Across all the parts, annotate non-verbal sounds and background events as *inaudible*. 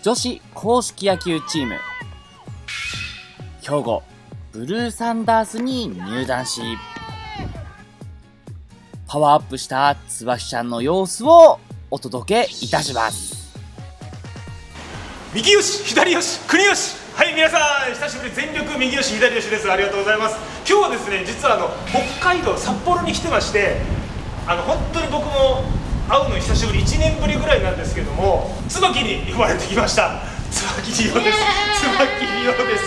女子公式野球チーム、兵庫、ブルーサンダースに入団し、パワーアップした椿ちゃんの様子をお届けいたします。右よし左よし国よし。はい皆さん久しぶり全力右よし左よしです。ありがとうございます。今日はですね実はあの北海道札幌に来てましてあの本当に僕も会うの久しぶり1年ぶりぐらいなんですけども椿に呼ばれてきました。椿リオです。椿リオです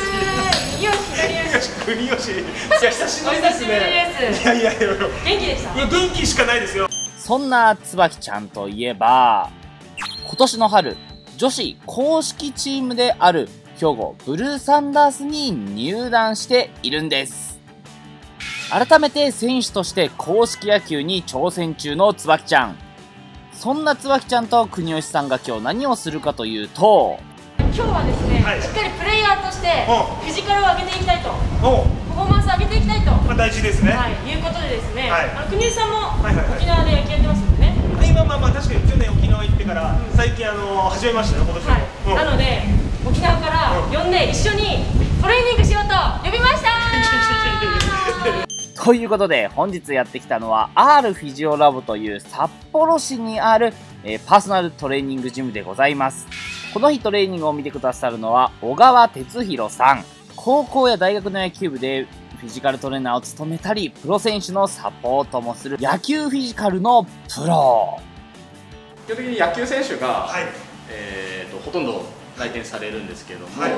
右よし左よしよし国よし。いや久しぶりですね。いやいやいやい元気でした？や元気しかないですよ。そんな椿ちゃんといえば、今年の春、女子公式チームである兵庫ブルーサンダースに入団しているんです。改めて選手として公式野球に挑戦中の椿ちゃん。そんな椿ちゃんと国吉さんが今日何をするかというと、今日はですね、はい。しっかりプレイヤーとしてう。フィジカルを上げていきたいとおパフォーマンスを上げていきたいと、まあ大事ですね、はい、いうことでですね、はい。あの国吉さんもいはいはい。沖縄で野球やってますもんね、今まあまあ確かに去年沖縄行ってから最近あの始めましたね今年も、はい。うん。なので沖縄から呼んで一緒にトレーニングしようと呼びましたということで、本日やってきたのは R フィジオラボという札幌市にある、えーパーソナルトレーニングジムでございます。この日トレーニングを見てくださるのは小川哲弘さん。高校や大学の野球部でフィジカルトレーナーを務めたり、プロ選手のサポートもする野球フィジカルのプロ。基本的に野球選手が、はいえー、とほとんど来店されるんですけども、はい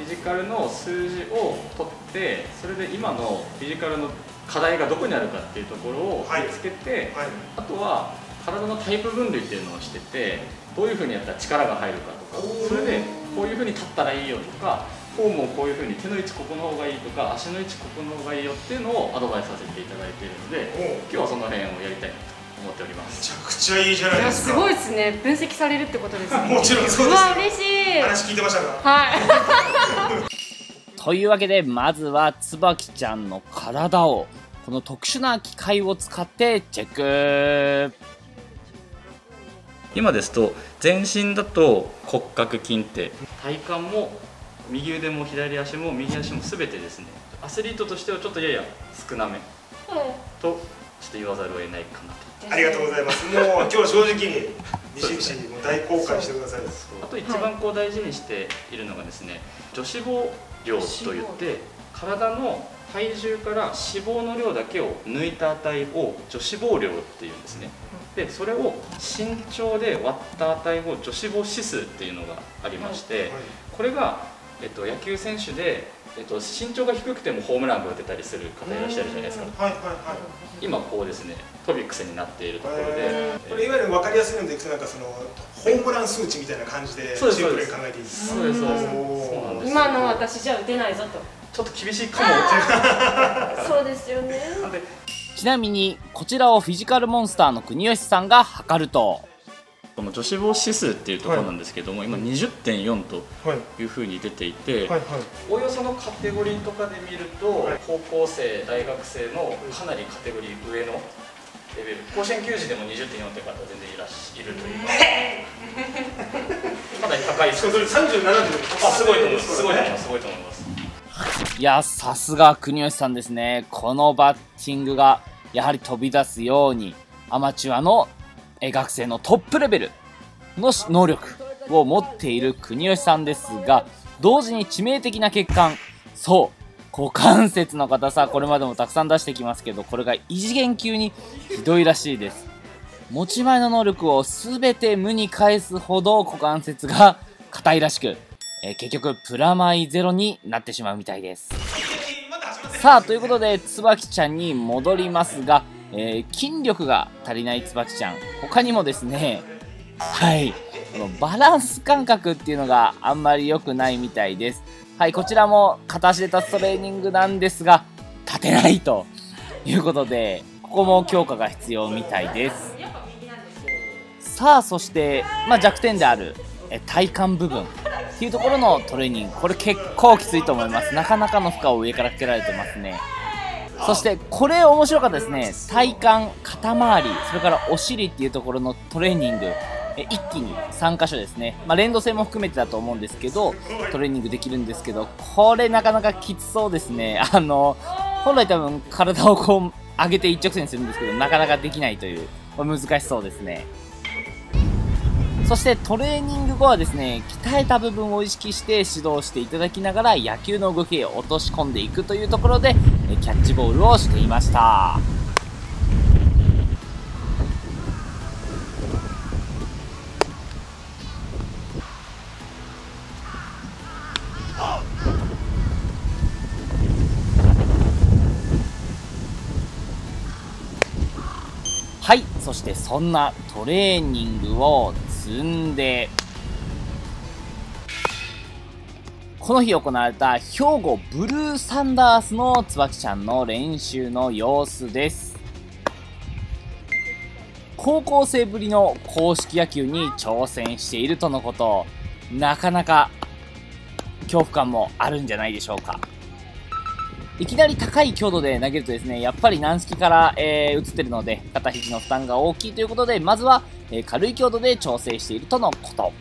フィジカルの数字を取ってそれで今のフィジカルの課題がどこにあるかっていうところをはい。見つけて、はい。あとは体のタイプ分類っていうのをしててどういうふうにやったら力が入るかとかそれでこういうふうに立ったらいいよとかフォームをこういうふうに手の位置ここの方がいいとか足の位置ここの方がいいよっていうのをアドバイスさせていただいているのでお今日はその辺をやりたいなと思っております。めちゃくちゃいいじゃないですか。すごいですね。分析されるってことですね。*laughs* もちろんそうです嬉しい。話聞いてましたか？はい。*laughs* というわけで、まずは椿ちゃんの体を、この特殊な機械を使ってチェック。今ですと全身だと骨格筋って。体幹も右腕も左足も右足も全てですね。アスリートとしてはちょっとやや少なめ。とちょっと言わざるを得ないかなと。ありがとうございます。もう今日は正直にビシビシもう大公開してくださいあと一番こう大事にしているのがですね女子肪量といって体の体重から脂肪の量だけを抜いた値を女子肪量っていうんですね。でそれを身長で割った値を女子肪指数っていうのがありまして、これが、えっと、野球選手で、えっと、身長が低くてもホームランが打てたりする方いらっしゃるじゃないですか。はいはいはい。今こうですねトビックスになっているところで、えー。これいわゆる分かりやすいのでいくとなんかそのホームラン数値みたいな感じでシンそうです。プルに考えていいですそうですそうです。おーそうなんです今の私じゃ打てないぞとちょっと厳しいかも *laughs* そうですよね。ちなみに、こちらをフィジカルモンスターの国吉さんが測ると、この女子肪指数っていうところなんですけども、今20.4とはいいうふうに出ていて、はい。はいおおよそのカテゴリーとかで見ると、はい。高校生大学生のかなりカテゴリー上のレベル。甲子園球児でも20.4って方全然いらっしいるという。かなり高いしかもそれ37であすごいと思います。すごいと思います。すごいや、さすが国吉さんですね。このバッティングが、やはり飛び出すように、アマチュアの学生のトップレベルの能力を持っている国吉さんですが、同時に致命的な欠陥。そう。股関節の硬さ、これまでもたくさん出してきますけど、これが異次元級にひどいらしいです。持ち前の能力を全て無に返すほど股関節が硬いらしく、えー結局プラマイゼロになってしまうみたいです。さあ、ということで、椿ちゃんに戻りますが、えー筋力が足りない椿ちゃん。他にもですね、はい、このバランス感覚っていうのがあんまり良くないみたいです。はい、こちらも片足で立つトレーニングなんですが、立てないということで、ここも強化が必要みたいです。さあ、そして、まあ、弱点であるえ体幹部分っていうところのトレーニング、これ結構きついと思います。なかなかの負荷を上からかけられてますね。そして、これ面白かったですね。体幹、肩周り、それからお尻っていうところのトレーニング。え一気に3箇所ですね、まあ、連動性も含めてだと思うんですけど、トレーニングできるんですけど、これなかなかきつそうですね。あの、本来多分体をこう上げて一直線にするんですけど、なかなかできないという、難しそうですね。そしてトレーニング後はですね、鍛えた部分を意識して指導していただきながら野球の動きへ落とし込んでいくというところで、キャッチボールをしていました。はい、そしてそんなトレーニングを積んで、この日行われた兵庫ブルーサンダースのつばきちゃんの練習の様子です。高校生ぶりの公式野球に挑戦しているとのこと、なかなか恐怖感もあるんじゃないでしょうか。いきなり高い強度で投げるとですね、やっぱり軟式から、えー、打ってるので、肩肘の負担が大きいということで、まずは、えー、軽い強度で調整しているとのこと。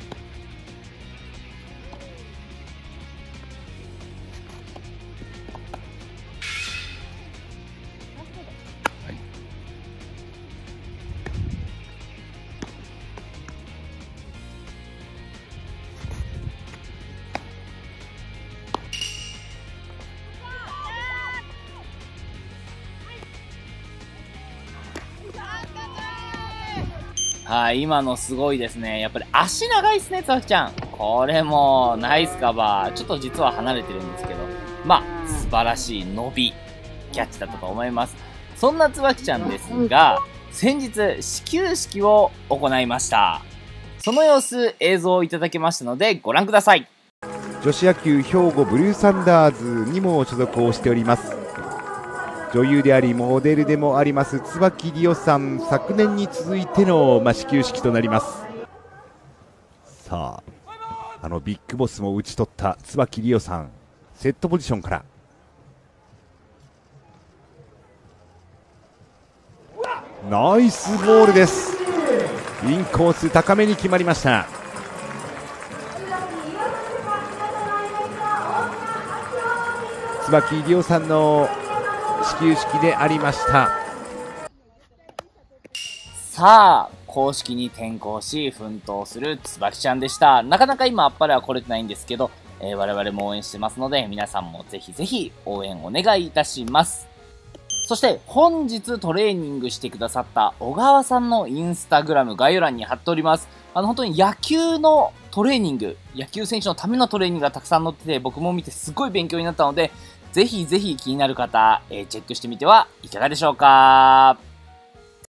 はい、今のすごいですね。やっぱり足長いっすね、つわきちゃん。これも、ナイスカバー。ちょっと実は離れてるんですけど、まあ、素晴らしい伸び、キャッチだったと思います。そんなつわきちゃんですが、先日、始球式を行いました。その様子、映像をいただきましたので、ご覧ください。女子野球兵庫ブルーサンダーズにも所属をしております女優でありモデルでもあります椿理央さん昨年に続いての、まあ、始球式となります。さああのビッグボスも打ち取った椿理央さんセットポジションから。ナイスボールです。インコース高めに決まりました。椿理央さんの始球式でありました。さあ公式に転向し奮闘するつばきちゃんでした。なかなか今あっぱれは来れてないんですけど、えー、我々も応援してますので皆さんもぜひぜひ応援お願いいたします。そして本日トレーニングしてくださった小川さんのインスタグラム概要欄に貼っております。あの本当に野球のトレーニング、野球選手のためのトレーニングがたくさん載ってて僕も見てすごい勉強になったので、ぜひぜひ気になる方、えー、チェックしてみてはいかがでしょうか。